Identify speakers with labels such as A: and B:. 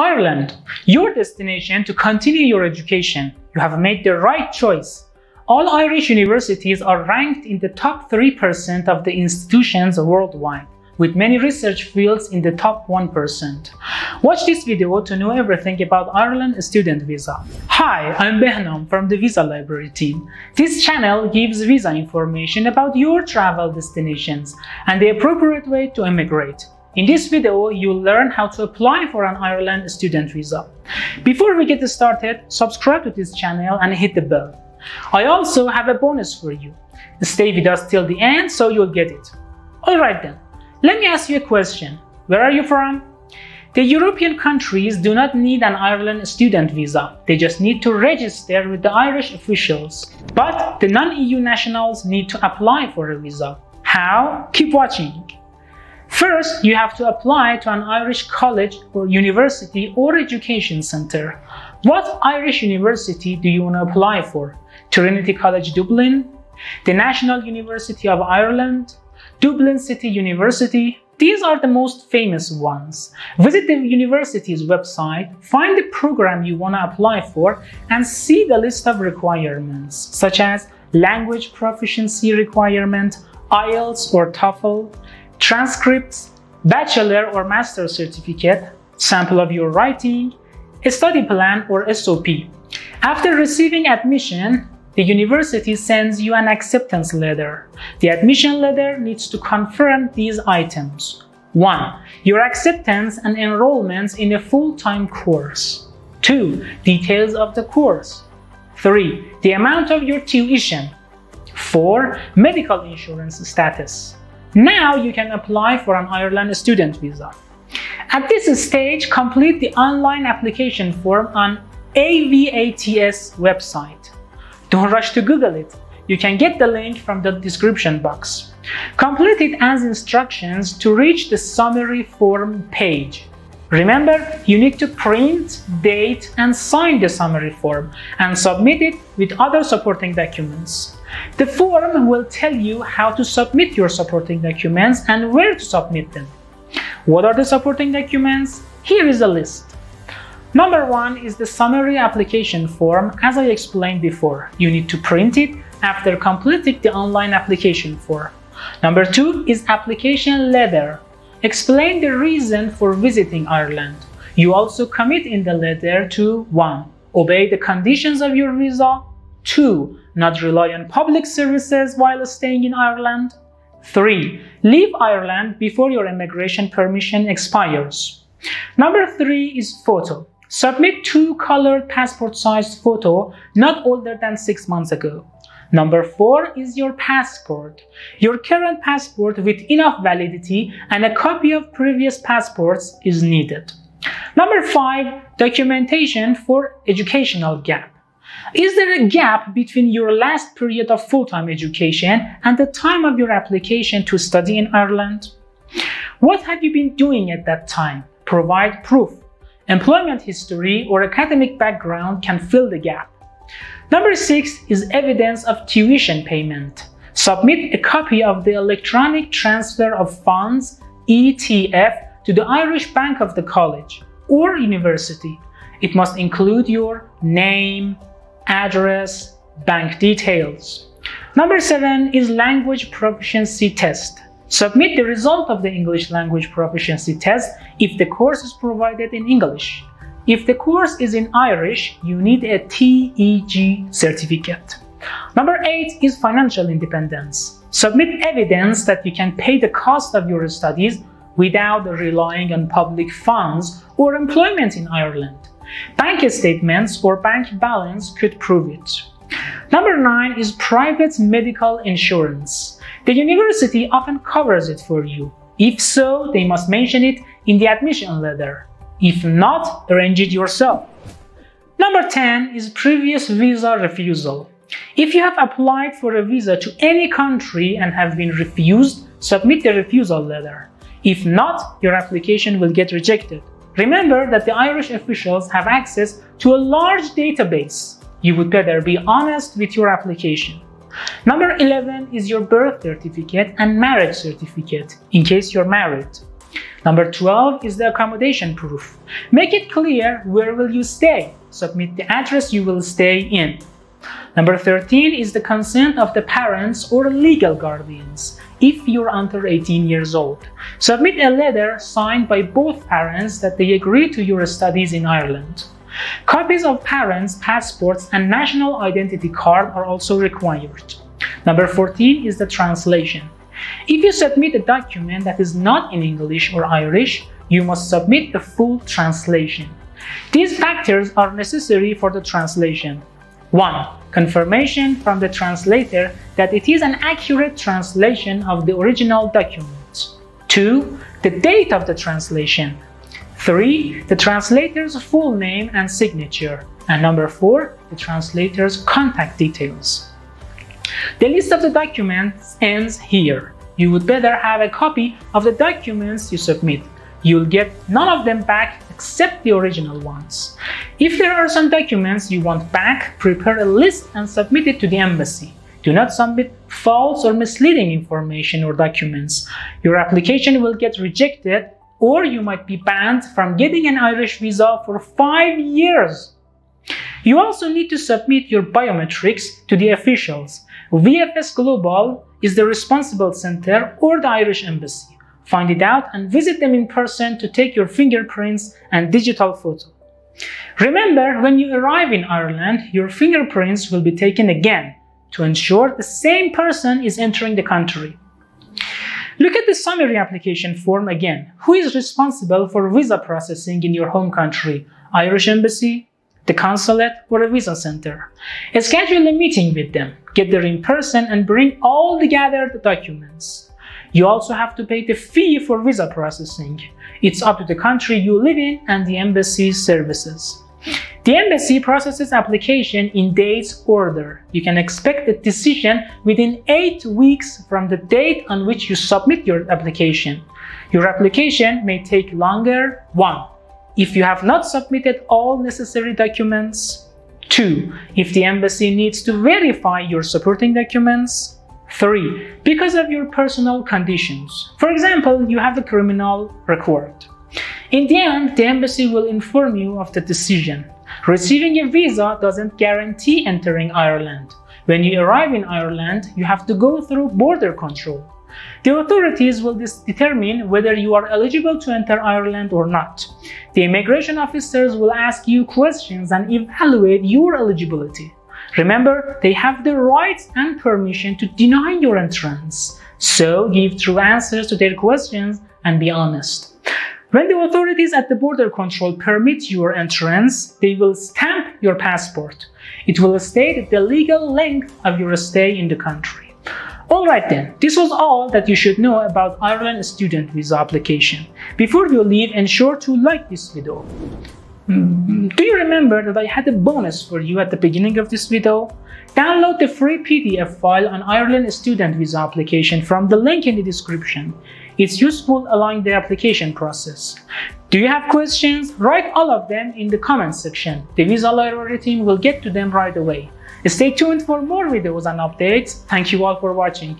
A: Ireland, your destination to continue your education. You have made the right choice. All Irish universities are ranked in the top 3% of the institutions worldwide, with many research fields in the top 1%. Watch this video to know everything about Ireland student visa. Hi, I'm Behnam from the Visa Library team. This channel gives visa information about your travel destinations and the appropriate way to immigrate. In this video, you'll learn how to apply for an Ireland student visa. Before we get started, subscribe to this channel and hit the bell. I also have a bonus for you. Stay with us till the end so you'll get it. Alright then, let me ask you a question. Where are you from? The European countries do not need an Ireland student visa. They just need to register with the Irish officials. But the non-EU nationals need to apply for a visa. How? Keep watching. First, you have to apply to an Irish college or university or education center. What Irish university do you want to apply for? Trinity College Dublin, the National University of Ireland, Dublin City University. These are the most famous ones. Visit the university's website, find the program you want to apply for, and see the list of requirements, such as language proficiency requirement, IELTS or TOEFL, transcripts, bachelor or master certificate, sample of your writing, a study plan or SOP. After receiving admission, the university sends you an acceptance letter. The admission letter needs to confirm these items. 1. Your acceptance and enrollment in a full-time course. 2. Details of the course. 3. The amount of your tuition. 4. Medical insurance status. Now you can apply for an Ireland student visa. At this stage, complete the online application form on AVATS website. Don't rush to Google it. You can get the link from the description box. Complete it as instructions to reach the summary form page. Remember, you need to print, date, and sign the summary form and submit it with other supporting documents. The form will tell you how to submit your supporting documents and where to submit them. What are the supporting documents? Here is a list. Number one is the summary application form as I explained before. You need to print it after completing the online application form. Number two is application letter Explain the reason for visiting Ireland. You also commit in the letter to 1. Obey the conditions of your visa. 2. Not rely on public services while staying in Ireland. 3. Leave Ireland before your immigration permission expires. Number 3 is photo. Submit two colored passport-sized photo not older than 6 months ago. Number four is your passport. Your current passport with enough validity and a copy of previous passports is needed. Number five, documentation for educational gap. Is there a gap between your last period of full-time education and the time of your application to study in Ireland? What have you been doing at that time? Provide proof. Employment history or academic background can fill the gap. Number six is evidence of tuition payment. Submit a copy of the Electronic Transfer of Funds ETF to the Irish Bank of the college or university. It must include your name, address, bank details. Number seven is language proficiency test. Submit the result of the English language proficiency test if the course is provided in English. If the course is in Irish, you need a TEG certificate. Number 8 is financial independence. Submit evidence that you can pay the cost of your studies without relying on public funds or employment in Ireland. Bank statements or bank balance could prove it. Number 9 is private medical insurance. The university often covers it for you. If so, they must mention it in the admission letter. If not, arrange it yourself. Number 10 is previous visa refusal. If you have applied for a visa to any country and have been refused, submit the refusal letter. If not, your application will get rejected. Remember that the Irish officials have access to a large database. You would better be honest with your application. Number 11 is your birth certificate and marriage certificate in case you're married. Number 12 is the accommodation proof. Make it clear where will you stay. Submit the address you will stay in. Number 13 is the consent of the parents or legal guardians if you're under 18 years old. Submit a letter signed by both parents that they agree to your studies in Ireland. Copies of parents' passports and national identity card are also required. Number 14 is the translation. If you submit a document that is not in English or Irish, you must submit a full translation. These factors are necessary for the translation. 1. Confirmation from the translator that it is an accurate translation of the original document. 2. The date of the translation. 3. The translator's full name and signature. And number 4. The translator's contact details. The list of the documents ends here. You would better have a copy of the documents you submit. You'll get none of them back except the original ones. If there are some documents you want back, prepare a list and submit it to the embassy. Do not submit false or misleading information or documents. Your application will get rejected or you might be banned from getting an Irish visa for five years. You also need to submit your biometrics to the officials. VFS Global is the responsible center or the Irish embassy. Find it out and visit them in person to take your fingerprints and digital photo. Remember, when you arrive in Ireland, your fingerprints will be taken again to ensure the same person is entering the country. Look at the summary application form again. Who is responsible for visa processing in your home country? Irish Embassy, the consulate, or a visa center? Schedule a meeting with them, get there in person, and bring all the gathered documents. You also have to pay the fee for visa processing. It's up to the country you live in and the embassy's services. The embassy processes application in dates order. You can expect a decision within 8 weeks from the date on which you submit your application. Your application may take longer. 1. If you have not submitted all necessary documents. 2. If the embassy needs to verify your supporting documents. 3. Because of your personal conditions. For example, you have a criminal record. In the end, the embassy will inform you of the decision. Receiving a visa doesn't guarantee entering Ireland. When you arrive in Ireland, you have to go through border control. The authorities will determine whether you are eligible to enter Ireland or not. The immigration officers will ask you questions and evaluate your eligibility. Remember, they have the right and permission to deny your entrance. So give true answers to their questions and be honest. When the authorities at the border control permit your entrance, they will stamp your passport. It will state the legal length of your stay in the country. Alright then, this was all that you should know about Ireland student visa application. Before you leave, ensure to like this video. Mm, do you remember that I had a bonus for you at the beginning of this video? Download the free PDF file on Ireland student visa application from the link in the description. It's useful along the application process. Do you have questions? Write all of them in the comments section. The Visa Library team will get to them right away. Stay tuned for more videos and updates. Thank you all for watching.